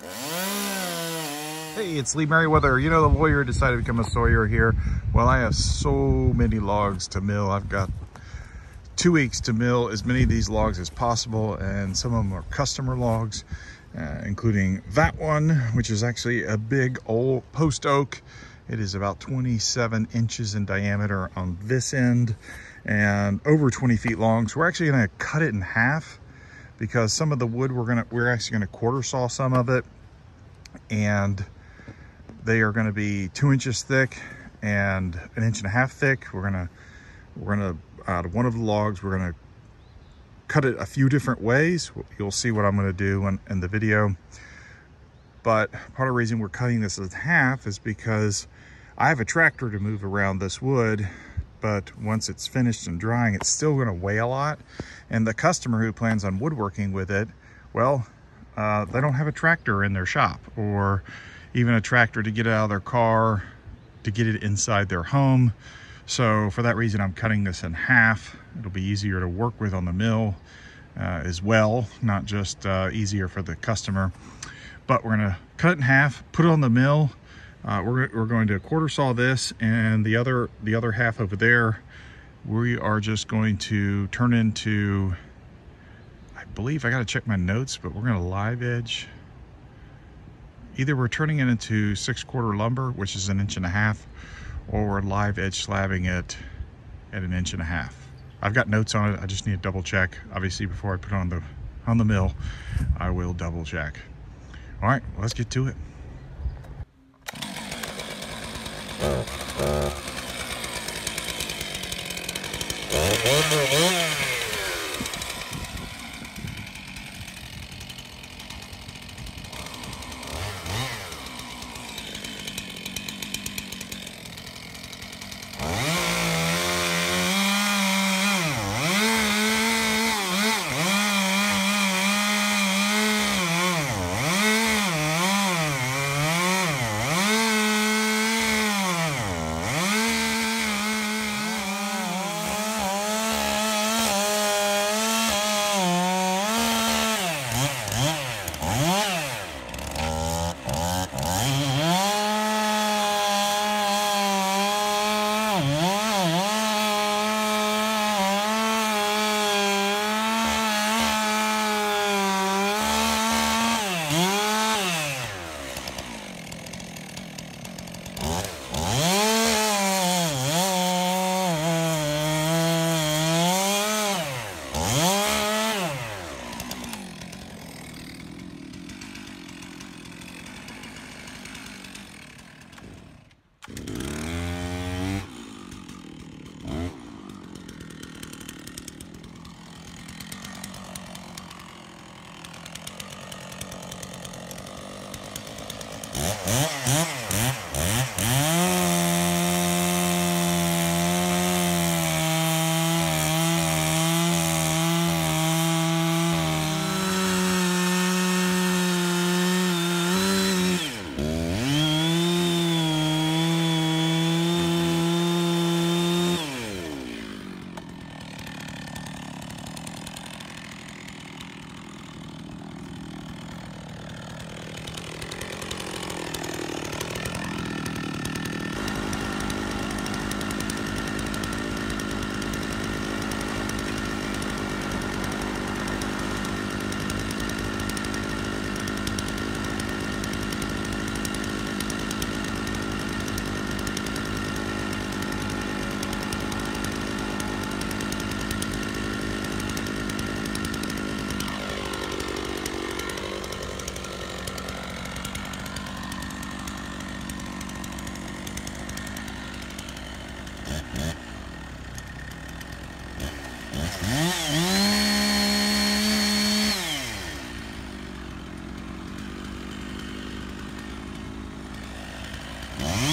Hey, it's Lee Meriwether. You know, the lawyer decided to become a sawyer here. Well, I have so many logs to mill. I've got two weeks to mill as many of these logs as possible, and some of them are customer logs, uh, including that one, which is actually a big old post oak. It is about 27 inches in diameter on this end and over 20 feet long. So we're actually gonna cut it in half because some of the wood we're gonna we're actually gonna quarter saw some of it and they are to be two inches thick and an inch and a half thick. We're to, we're to, out of one of the logs, we're to cut it a few different ways. You'll see what I'm to do in, in the video. But part of the reason we're cutting this in half is because I have a tractor to move around this wood, but once it's finished and drying, it's still going to weigh a lot. And the customer who plans on woodworking with it, well, uh, they don't have a tractor in their shop or even a tractor to get it out of their car, to get it inside their home. So for that reason, I'm cutting this in half. It'll be easier to work with on the mill uh, as well, not just uh, easier for the customer. But we're gonna cut it in half, put it on the mill. Uh, we're, we're going to quarter saw this and the other, the other half over there, we are just going to turn into, I believe I gotta check my notes, but we're gonna live edge either we're turning it into six quarter lumber, which is an inch and a half, or we're live edge slabbing it at an inch and a half. I've got notes on it. I just need to double check. Obviously, before I put on the on the mill, I will double check. All right, let's get to it. Oh, oh, oh. Uh-huh. Yeah.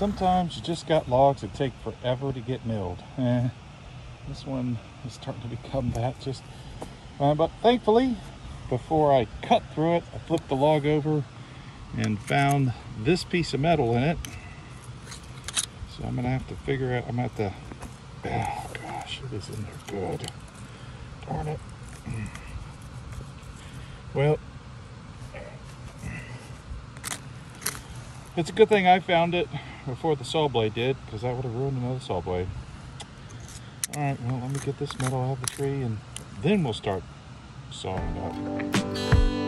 Sometimes you just got logs that take forever to get milled. Eh, this one is starting to become that just. But thankfully, before I cut through it, I flipped the log over and found this piece of metal in it. So I'm gonna have to figure out, I'm gonna have to, oh gosh, it is in there good. Darn it. Well, it's a good thing I found it before the saw blade did, because that would have ruined another saw blade. All right, well, let me get this metal out of the tree and then we'll start sawing up.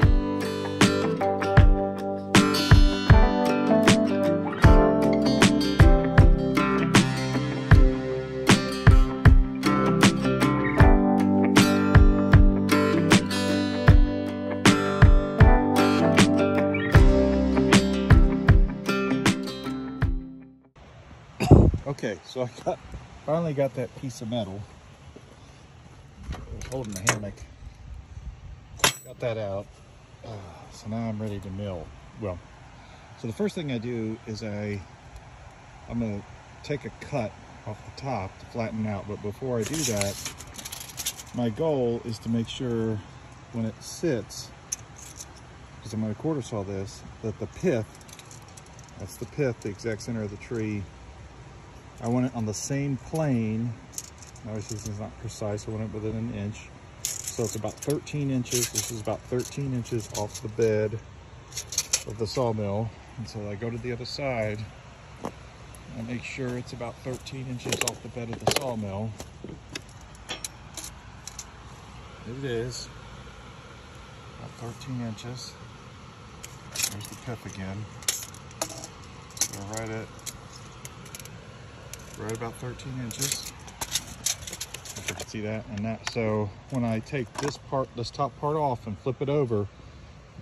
Okay, so I got finally got that piece of metal. holding the hammock. Got that out. Uh, so now I'm ready to mill. Well, so the first thing I do is I I'm gonna take a cut off the top to flatten out. But before I do that, my goal is to make sure when it sits, because I'm gonna quarter saw this, that the pith, that's the pith, the exact center of the tree, I want it on the same plane. Obviously this is not precise, I want it within an inch. So it's about 13 inches. This is about 13 inches off the bed of the sawmill. And so I go to the other side and make sure it's about 13 inches off the bed of the sawmill. It is. About 13 inches. There's the pith again. So right at right about 13 inches. If you can see that and that. So when I take this part, this top part off and flip it over,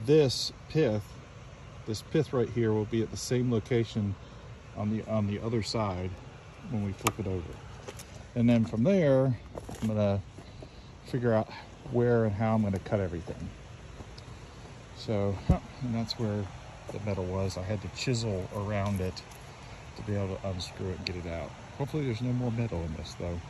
this pith, this pith right here will be at the same location on the on the other side when we flip it over. And then from there, I'm gonna figure out where and how I'm gonna cut everything. So, and that's where the metal was. I had to chisel around it be able to unscrew it and get it out. Hopefully there's no more metal in this though.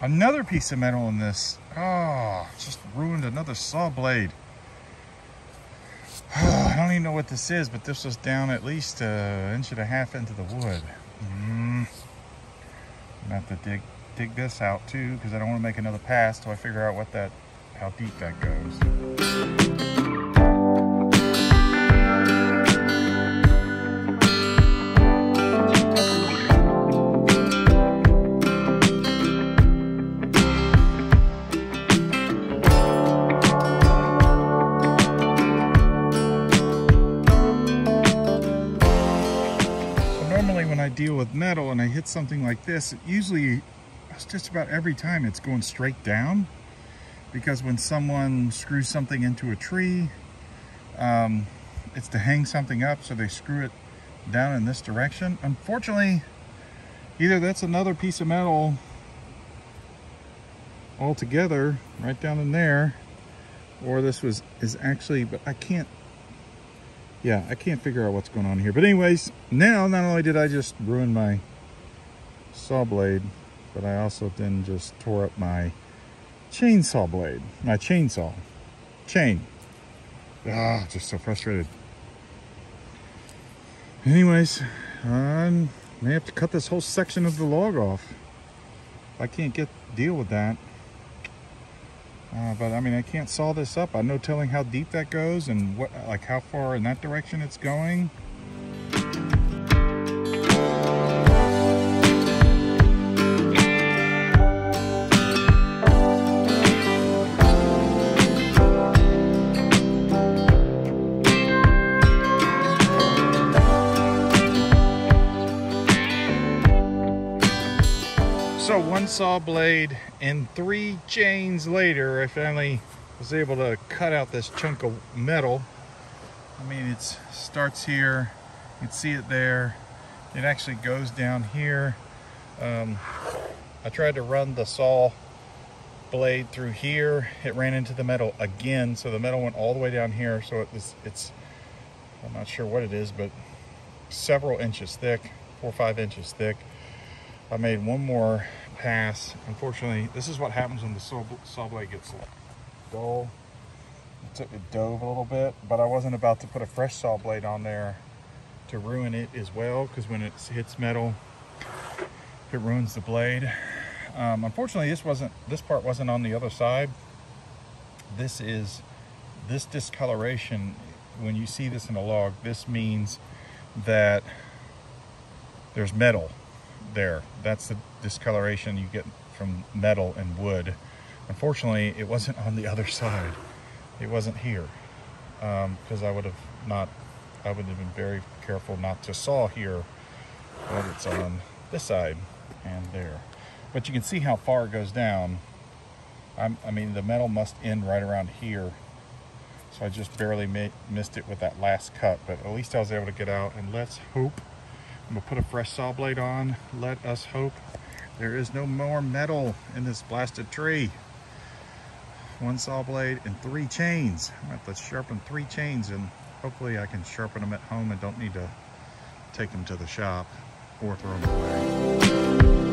Another piece of metal in this. Oh, just ruined another saw blade. Oh, I don't even know what this is, but this was down at least an inch and a half into the wood. Mm. I'm have to dig dig this out too, because I don't want to make another pass till I figure out what that, how deep that goes. And I hit something like this, usually just about every time it's going straight down because when someone screws something into a tree, um, it's to hang something up so they screw it down in this direction. Unfortunately, either that's another piece of metal all together right down in there or this was is actually but I can't yeah I can't figure out what's going on here but anyways now not only did I just ruin my saw blade but I also then just tore up my chainsaw blade my chainsaw chain ah just so frustrated anyways I may have to cut this whole section of the log off I can't get deal with that uh, but I mean, I can't saw this up. I'm no telling how deep that goes and what, like how far in that direction it's going. One saw blade and three chains later, I finally was able to cut out this chunk of metal. I mean, it starts here, you can see it there. It actually goes down here. Um, I tried to run the saw blade through here. It ran into the metal again, so the metal went all the way down here. So it's, I'm not sure what it is, but several inches thick, four or five inches thick. I made one more pass. Unfortunately, this is what happens when the saw, saw blade gets dull. It, took, it dove a little bit, but I wasn't about to put a fresh saw blade on there to ruin it as well, because when it hits metal, it ruins the blade. Um, unfortunately, this wasn't this part wasn't on the other side. This is this discoloration. When you see this in a log, this means that there's metal there. That's the discoloration you get from metal and wood. Unfortunately, it wasn't on the other side. It wasn't here because um, I would have not, I would have been very careful not to saw here but it's on this side and there. But you can see how far it goes down. I'm, i mean, the metal must end right around here. So I just barely missed it with that last cut, but at least I was able to get out and let's hope I'm gonna put a fresh saw blade on. Let us hope there is no more metal in this blasted tree. One saw blade and three chains. I'm gonna have to sharpen three chains and hopefully I can sharpen them at home and don't need to take them to the shop or throw them away.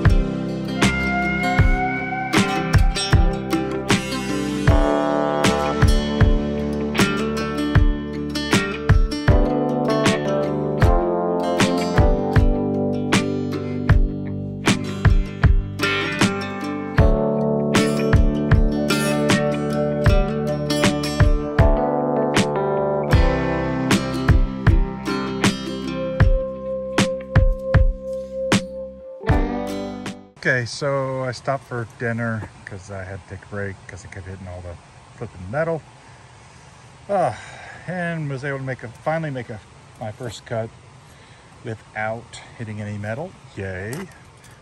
So I stopped for dinner because I had to take a break because I kept hitting all the flipping metal. Uh, and was able to make a finally make a my first cut without hitting any metal. Yay.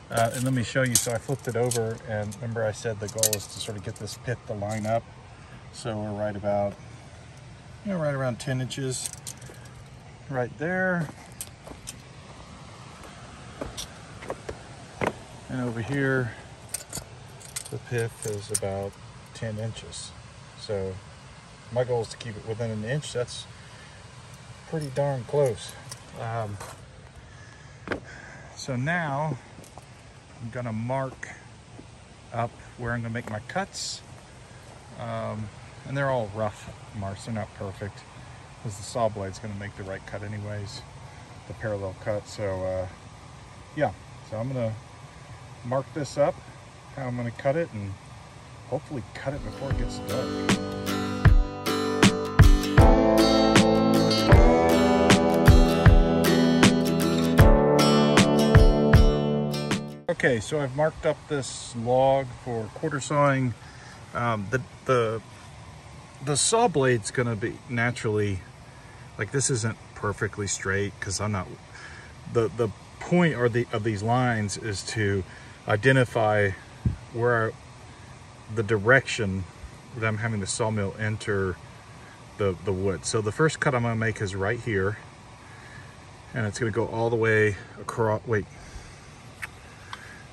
Uh, and let me show you. So I flipped it over and remember I said the goal is to sort of get this pith to line up. So we're right about, you know, right around 10 inches right there. And over here, the pith is about 10 inches. So my goal is to keep it within an inch. That's pretty darn close. Um, so now I'm gonna mark up where I'm gonna make my cuts. Um, and they're all rough marks, they're not perfect because the saw blade's gonna make the right cut anyways, the parallel cut. So uh, yeah, so I'm gonna mark this up, how I'm gonna cut it, and hopefully cut it before it gets dark. Okay, so I've marked up this log for quarter sawing. Um, the, the, the saw blade's gonna be naturally, like this isn't perfectly straight because I'm not, the, the point or the of these lines is to identify where the direction that I'm having the sawmill enter the, the wood. So the first cut I'm gonna make is right here. And it's gonna go all the way across, wait.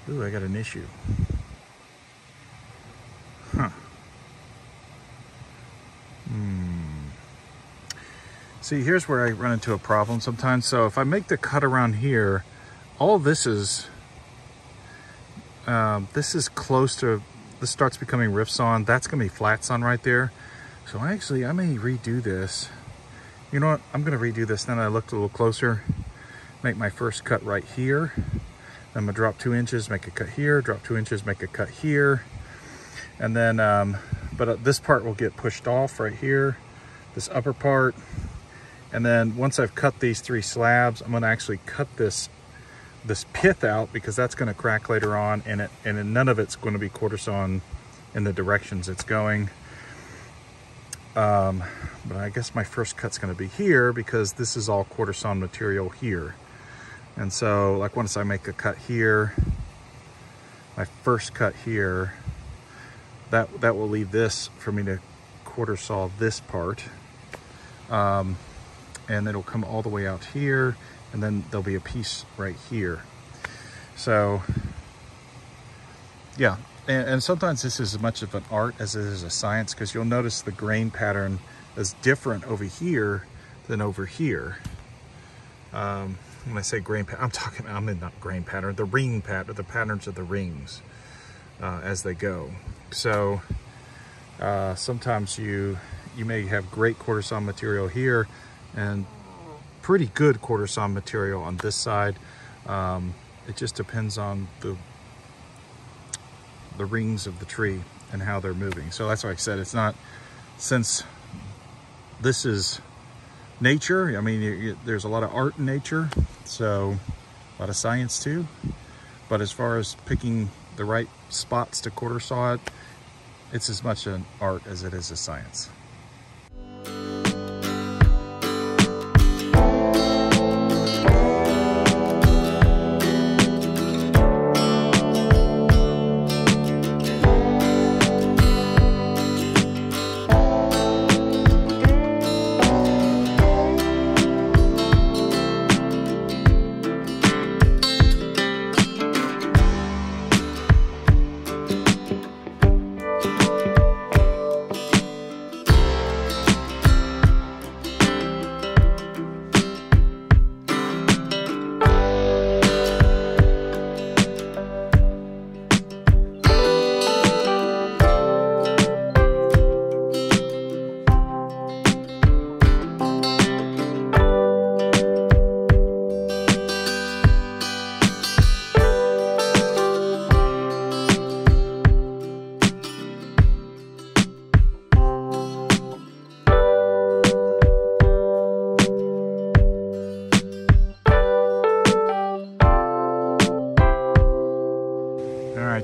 Ooh, I got an issue. Huh. Hmm. See, here's where I run into a problem sometimes. So if I make the cut around here, all this is, um, this is close to, this starts becoming rift sawn. That's gonna be flat sawn right there. So I actually, I may redo this. You know what? I'm gonna redo this. Then I looked a little closer, make my first cut right here. I'm gonna drop two inches, make a cut here, drop two inches, make a cut here. And then, um, but uh, this part will get pushed off right here, this upper part. And then once I've cut these three slabs, I'm gonna actually cut this this pith out because that's gonna crack later on and it and none of it's gonna be quarter sawn in the directions it's going. Um, but I guess my first cut's gonna be here because this is all quarter sawn material here. And so like once I make a cut here, my first cut here, that, that will leave this for me to quarter saw this part. Um, and it'll come all the way out here and then there'll be a piece right here. So yeah, and, and, sometimes this is as much of an art as it is a science because you'll notice the grain pattern is different over here than over here. Um, when I say grain pattern, I'm talking, I mean not grain pattern, the ring pattern, the patterns of the rings uh, as they go. So uh, sometimes you you may have great quarter sawn material here and pretty good quarter sawn material on this side. Um, it just depends on the the rings of the tree and how they're moving. So that's why I said it's not, since this is nature, I mean, you, you, there's a lot of art in nature, so a lot of science too. But as far as picking the right spots to quarter saw it, it's as much an art as it is a science.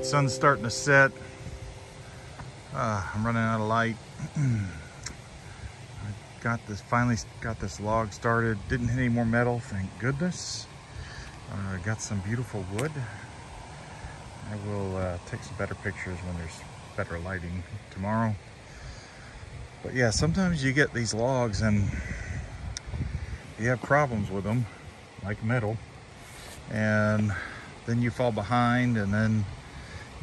Sun's starting to set. Uh, I'm running out of light. I got this, finally got this log started. Didn't hit any more metal, thank goodness. Uh, got some beautiful wood. I will uh, take some better pictures when there's better lighting tomorrow. But yeah, sometimes you get these logs and you have problems with them, like metal, and then you fall behind and then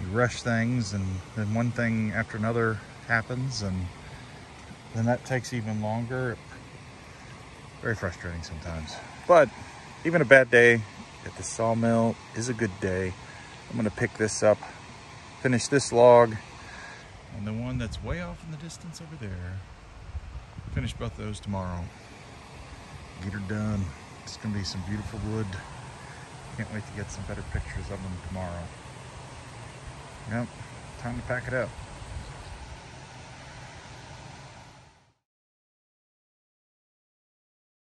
you rush things and then one thing after another happens and then that takes even longer. Very frustrating sometimes. But even a bad day at the sawmill is a good day. I'm gonna pick this up, finish this log, and the one that's way off in the distance over there. Finish both those tomorrow. Get her done. It's gonna be some beautiful wood. Can't wait to get some better pictures of them tomorrow. Yep, time to pack it up.